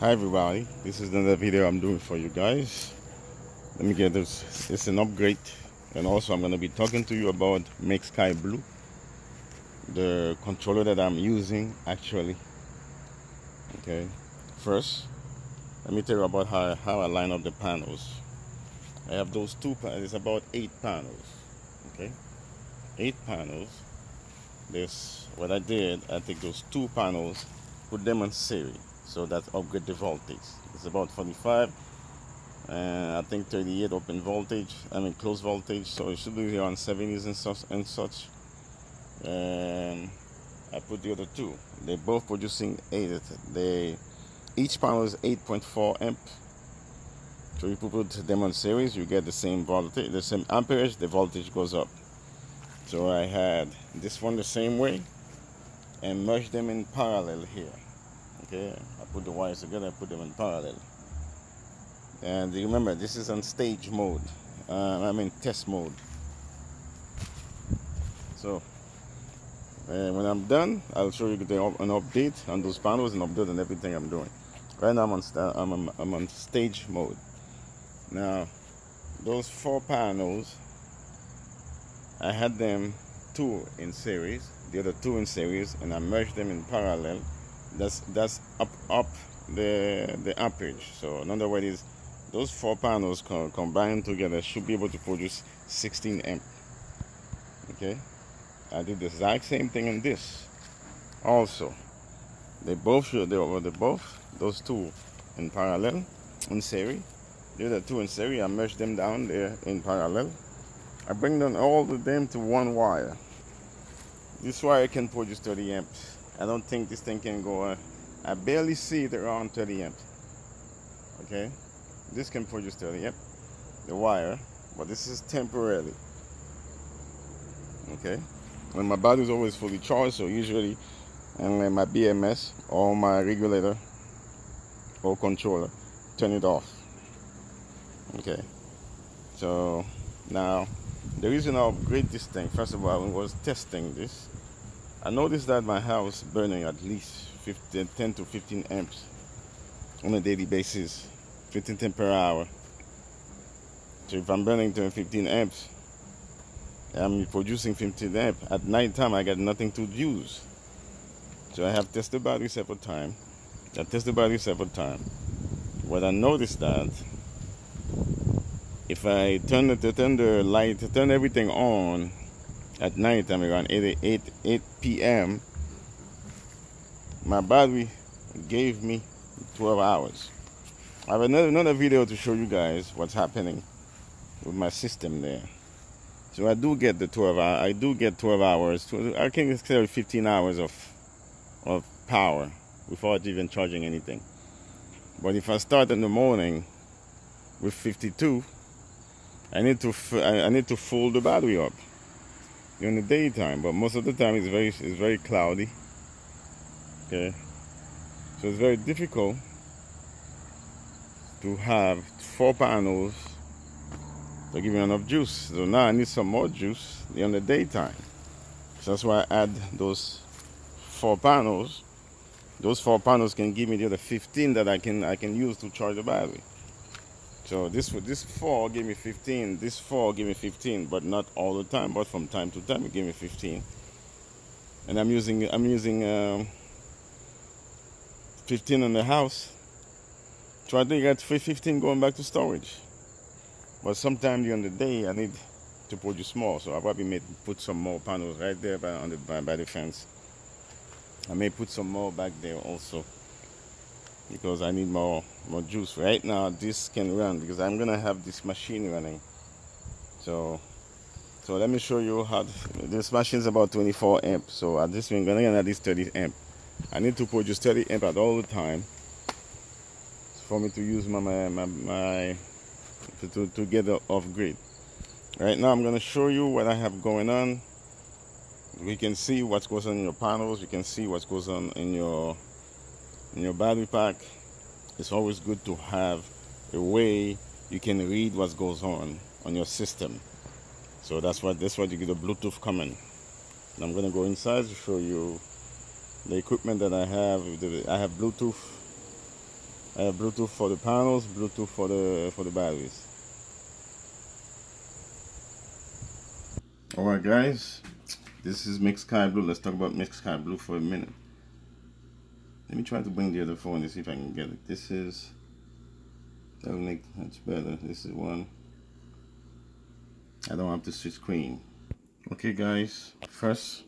Hi everybody, this is another video I'm doing for you guys. Let me get this, it's an upgrade and also I'm going to be talking to you about Make Sky Blue. The controller that I'm using actually. Okay, first let me tell you about how, how I line up the panels. I have those two, panels it's about eight panels. Okay, eight panels. This, what I did, I take those two panels, put them on series so that upgrade the voltage. It's about 45 and I think 38 open voltage I mean close voltage so it should be here on 70s and such and such. And I put the other two. They're both producing 8 they each panel is 8.4 amp. So if you put them on series you get the same voltage the same amperage the voltage goes up. So I had this one the same way and merge them in parallel here okay I put the wires together I put them in parallel. And remember this is on stage mode uh, I'm in test mode. So and when I'm done I'll show you the, an update on those panels and update on everything I'm doing. Right now I'm on, I'm I'm on stage mode. Now those four panels I had them two in series the other two in series and I merged them in parallel that's that's up up the the amperage so another way is those four panels co combined together should be able to produce 16 amp okay? I did the exact same thing in this. Also they both should they were the both those two in parallel in series the other two in series I merge them down there in parallel. I bring them all of them to one wire. This wire can produce 30 amps I don't think this thing can go. Uh, I barely see it around 30 amps. Okay, this can produce 30 amp, the wire, but this is temporarily. Okay, when my battery is always fully charged, so usually, and my BMS or my regulator or controller, turn it off. Okay, so now the reason I upgrade this thing, first of all, I was testing this I noticed that my house burning at least 15, 10 to 15 amps on a daily basis, 15 10 per hour. So if I'm burning 10 15 amps, I'm producing 15 amp. At night time, I got nothing to use. So I have tested battery several times. I tested battery several times. What I noticed that if I turn the, turn the light, turn everything on at night time around 8, 8, 8 p.m. My battery gave me 12 hours. I have another, another video to show you guys what's happening with my system there. So I do get the 12 hours. I do get 12 hours. I can carry 15 hours of of power without even charging anything. But if I start in the morning with 52, I need to I need to full the battery up during the daytime, but most of the time it's very it's very cloudy. Okay, so it's very difficult to have four panels to give me enough juice. So now I need some more juice in the daytime. So that's why I add those four panels. Those four panels can give me the other 15 that I can I can use to charge the battery. So this this four gave me 15. This four gave me 15, but not all the time. But from time to time, it gave me 15. And I'm using I'm using um, 15 in the house. So I think I got 15 going back to storage. But sometime during the day, I need to produce more. So I probably may put some more panels right there by, on the, by, by the fence. I may put some more back there also because I need more more juice. Right now this can run because I'm gonna have this machine running. So so let me show you how this machine is about 24 amp. So at this I'm gonna at least 30 amp. I need to produce 30 amp at all the time for me to use my my, my, my to, to get off grid right now I'm gonna show you what I have going on. We can see what goes on in your panels. You can see what goes on in your in your battery pack it's always good to have a way you can read what goes on on your system so that's why that's why you get a bluetooth coming and i'm going to go inside to show you the equipment that i have i have bluetooth I have Bluetooth for the panels, Bluetooth for the for the batteries. Alright guys, this is Mix Sky Blue. Let's talk about Mix Sky Blue for a minute. Let me try to bring the other phone and see if I can get it. This is that'll make much better. This is one. I don't have to switch screen. Okay guys, first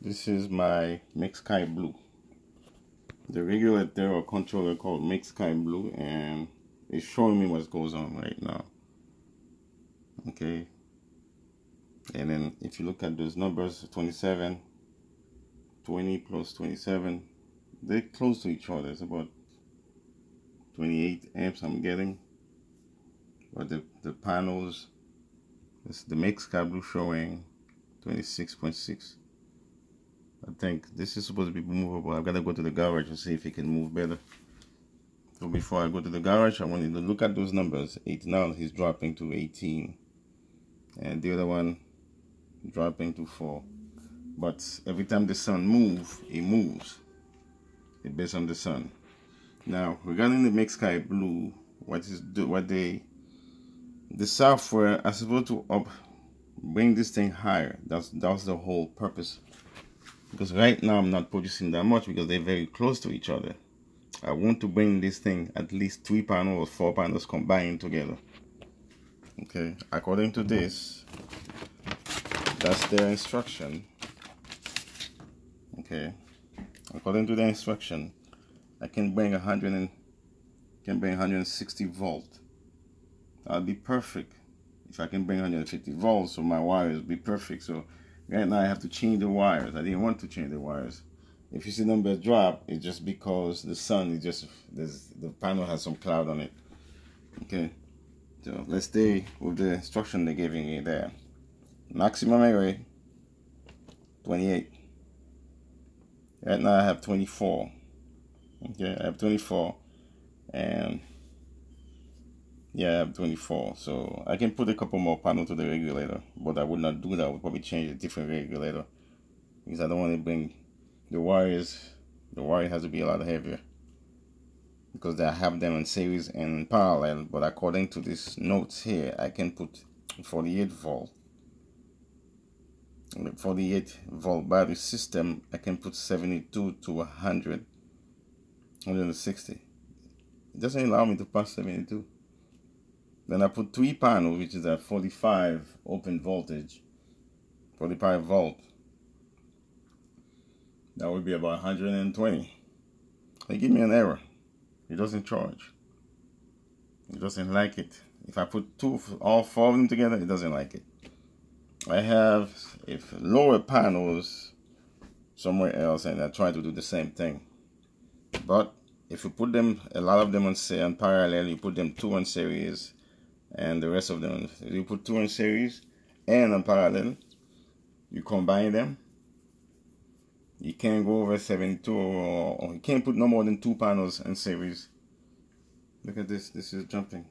this is my Mix Sky Blue the regulator or controller called Mix Sky Blue and it's showing me what goes on right now okay and then if you look at those numbers 27 20 plus 27 they're close to each other it's about 28 amps I'm getting but the, the panels this the Mix Blue showing 26.6 I think this is supposed to be movable. I've got to go to the garage and see if it can move better. So before I go to the garage, I wanted to look at those numbers. 8 now, he's dropping to 18. And the other one dropping to 4. But every time the sun moves, it moves. It based on the sun. Now, regarding the Mix Sky Blue, what is do what they the software are supposed to up bring this thing higher. That's that's the whole purpose because right now I'm not producing that much because they're very close to each other. I want to bring this thing at least three panels or four panels combined together. Okay, according to this, that's their instruction. Okay, according to the instruction, I can bring a hundred and can bring 160 volt. That'll be perfect. If I can bring 150 volts, so my wires be perfect. So Right now I have to change the wires. I didn't want to change the wires. If you see numbers drop, it's just because the sun is just the panel has some cloud on it. Okay. So let's stay with the instruction they're giving me there. Maximum array 28. Right now I have 24. Okay, I have 24 and yeah, I have 24. So I can put a couple more panels to the regulator, but I would not do that. I would probably change a different regulator because I don't want to bring the wires. The wire has to be a lot heavier because I have them in series and parallel. But according to these notes here, I can put 48 volt. 48 volt battery system, I can put 72 to 100, 160. It doesn't allow me to pass 72. Then I put three panels, which is at 45 open voltage, 45 volt. That would be about 120. They give me an error. It doesn't charge. It doesn't like it. If I put two, all four of them together, it doesn't like it. I have if lower panels somewhere else and I try to do the same thing. But if you put them, a lot of them on, say, on parallel, you put them two on series, and the rest of them you put two in series and on parallel you combine them you can't go over 72 or, or you can't put no more than two panels in series. Look at this this is jumping.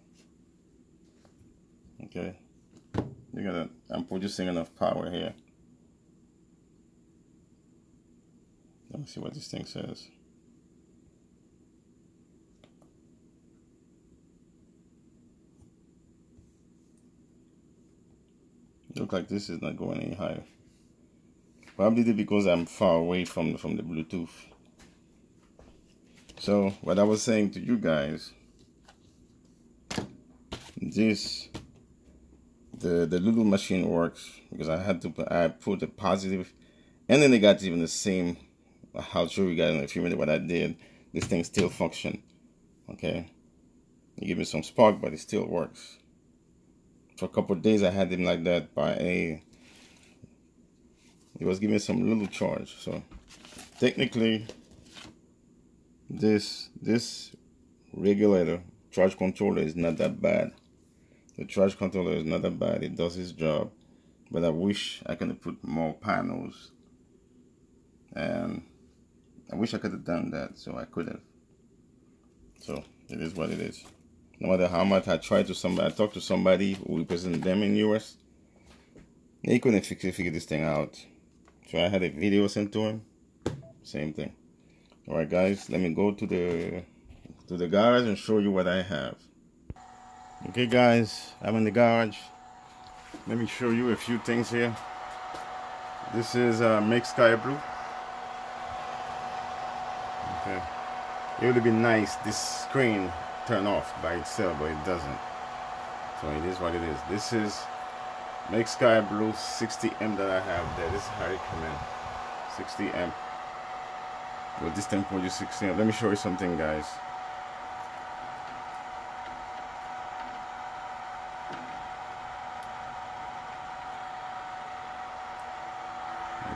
Okay at that I'm producing enough power here let me see what this thing says Look like this is not going any higher. Probably because I'm far away from from the Bluetooth. So what I was saying to you guys, this the the little machine works because I had to put, I put a positive and the negative in the same. I'll show you guys in a few minutes what I did. This thing still function. Okay, it gave me some spark, but it still works for a couple days I had him like that by a it was giving some little charge so technically this this regulator charge controller is not that bad the charge controller is not that bad it does its job but I wish I could have put more panels and I wish I could have done that so I could have so it is what it is no matter how much I tried to somebody, I talked to somebody who represented them in US. They couldn't it, figure this thing out. So I had a video sent to him. Same thing. Alright guys, let me go to the to the garage and show you what I have. Okay guys, I'm in the garage. Let me show you a few things here. This is uh, Make Sky Blue. Okay. It would have been nice this screen turn off by itself, but it doesn't. So it is what it is. This is Make Sky Blue 60M that I have there. This is how it come in. 60 amp. With this thing produce 60 amp. Let me show you something guys.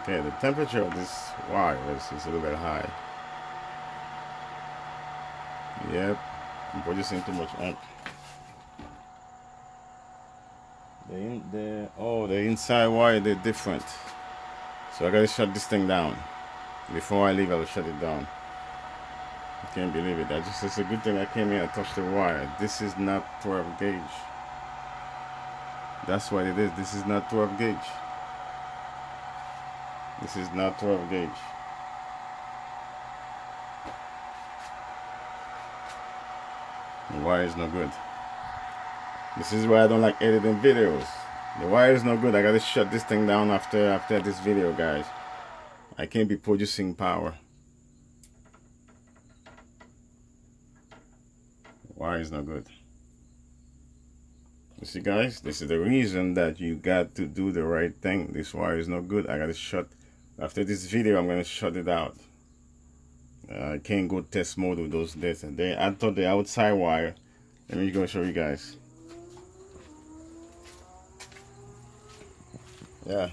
Okay, the temperature of this wire is, is a little bit high. Yep, I'm producing too much amp. The, in, the oh the inside wire they're different. So I gotta shut this thing down. Before I leave I'll shut it down. I can't believe it. I just it's a good thing I came here and touched the wire. This is not 12 gauge. That's what it is. This is not 12 gauge. This is not 12 gauge. The wire is no good. This is why I don't like editing videos. The wire is no good. I gotta shut this thing down after after this video, guys. I can't be producing power. Wire is no good. You see, guys, this is the reason that you got to do the right thing. This wire is no good. I gotta shut after this video I'm gonna shut it out. Uh, I can't go test mode with those this and then I thought the outside wire. Let me go show you guys. Yeah.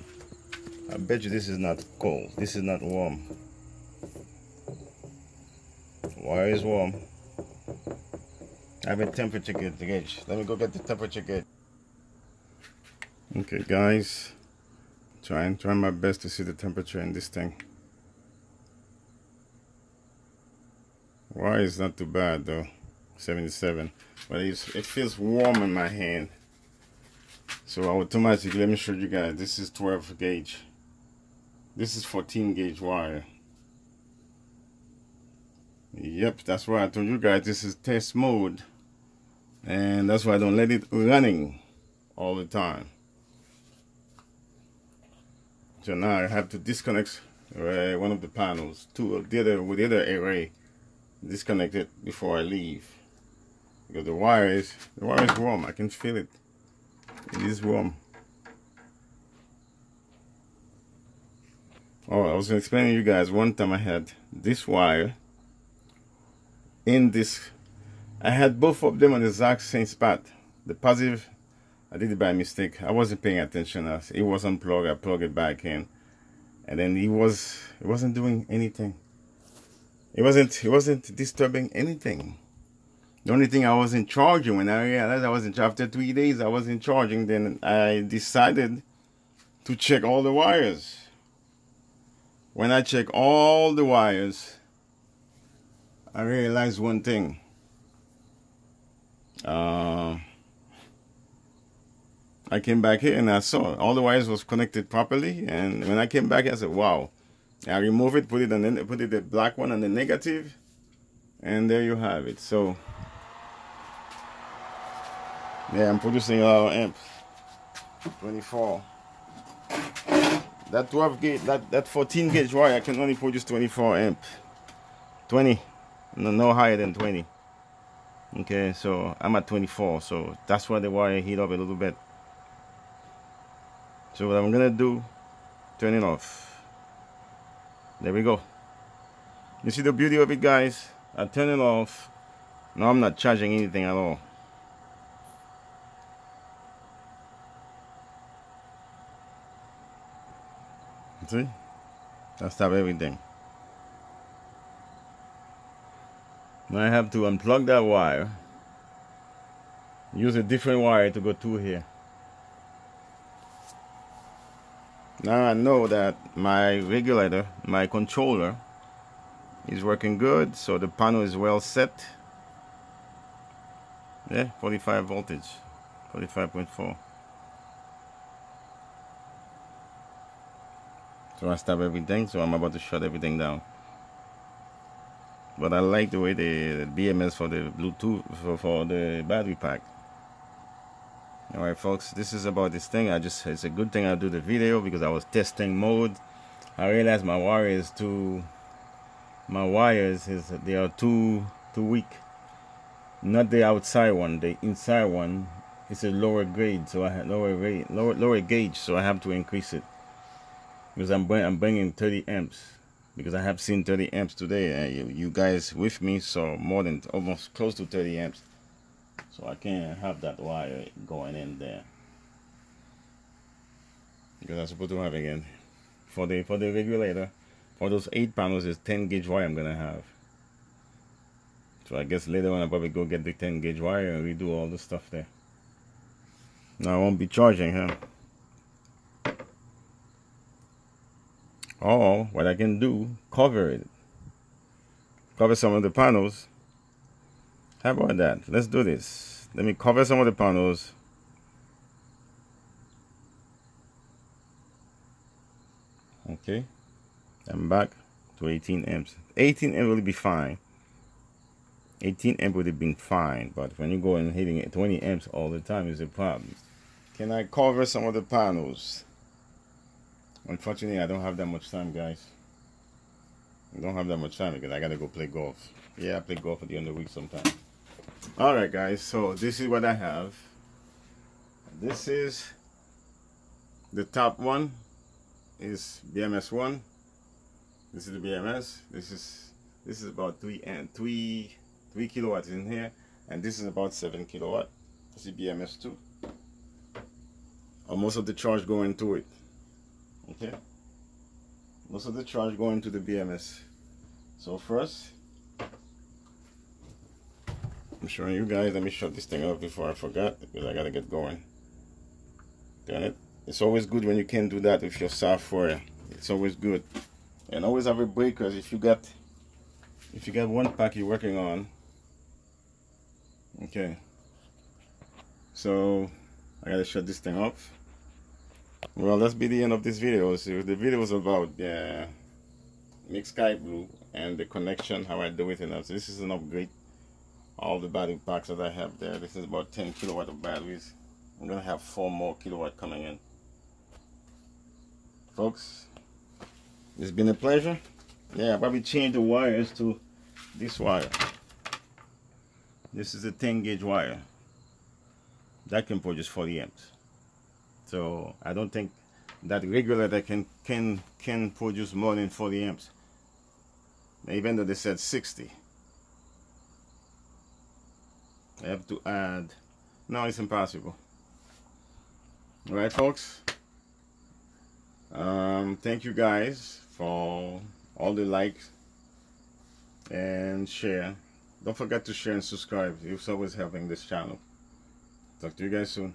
I bet you this is not cold. This is not warm. Wire is warm. I have a temperature gauge. Let me go get the temperature gauge. Okay guys trying trying my best to see the temperature in this thing why is not too bad though? 77 but it's, it feels warm in my hand. So automatically let me show you guys. This is 12 gauge. This is 14 gauge wire. Yep that's why I told you guys this is test mode. And that's why I don't let it running all the time so now I have to disconnect uh, one of the panels to the other with the other array. Disconnect it before I leave. Because the wire is the wire is warm. I can feel it. It is warm. Oh, I was explaining you guys one time I had this wire in this I had both of them on the exact same spot. The positive I did it by mistake. I wasn't paying attention. It was unplugged. I plugged it back in, and then he was it wasn't doing anything. It wasn't it wasn't disturbing anything. The only thing I wasn't charging when I realized I wasn't after three days I wasn't charging. Then I decided to check all the wires. When I check all the wires, I realized one thing. Uh, I came back here and I saw all the wires was connected properly. And when I came back, I said, wow. I removed it, put it on the, put it the black one on the negative, and there you have it. So yeah, I'm producing uh, a lot of amps. 24. That 12 gauge, that, that 14 gauge wire, I can only produce 24 amp. 20, no, no higher than 20. Okay, so I'm at 24, so that's why the wire heat up a little bit. So what I'm gonna do, turn it off. There we go. You see the beauty of it guys? I turn it off. Now I'm not charging anything at all. See? I stop everything. Now I have to unplug that wire. Use a different wire to go to here. Now I know that my regulator, my controller is working good. So the panel is well set. Yeah, 45 voltage, 45.4. So I stop everything. So I'm about to shut everything down. but I like the way the BMS for the Bluetooth for, for the battery pack. Alright folks, this is about this thing. I just it's a good thing I do the video because I was testing mode. I realized my wire is too my wires is they are too too weak. Not the outside one, the inside one is a lower grade, so I have lower rate, lower lower gauge, so I have to increase it because I'm bring, I'm bringing 30 amps because I have seen 30 amps today. and you, you guys with me, so more than almost close to 30 amps. So I can't have that wire going in there because I'm supposed to have again for the for the regulator for those eight panels is 10 gauge wire I'm gonna have. So I guess later on I'll probably go get the 10 gauge wire and redo all the stuff there. Now I won't be charging him. Or what I can do, cover it. Cover some of the panels. How about that? Let's do this. Let me cover some of the panels. Okay. I'm back to 18 amps. 18 amp will be fine. 18 amp would have been fine, but when you go and hitting it 20 amps all the time is a problem. Can I cover some of the panels? Unfortunately, I don't have that much time, guys. I don't have that much time because I gotta go play golf. Yeah, I play golf at the end of the week sometime. Alright, guys, so this is what I have. This is the top one is BMS one. This is the BMS. This is this is about three and three three kilowatts in here, and this is about seven kilowatt. This is BMS two or most of the charge going to it. Okay? Most of the charge going to the BMS. So first, I'm showing you guys, let me shut this thing off before I forgot because I gotta get going. Got it? It's always good when you can do that with your software. It's always good. And always have a break because if you got if you got one pack you're working on. Okay. So I gotta shut this thing off well that's be the end of this video so the video was about uh, mix sky blue and the connection how I do it and so this is an upgrade all the battery packs that I have there. This is about 10 kilowatt of batteries. I'm gonna have four more kilowatt coming in. Folks it's been a pleasure. Yeah I probably change the wires to this wire. This is a 10 gauge wire. That can produce 40 amps. So I don't think that regulator can can can produce more than 40 amps. Even though they said 60 I have to add no it's impossible. All right folks? Um, thank you guys for all the likes and share. Don't forget to share and subscribe. It's always helping this channel. Talk to you guys soon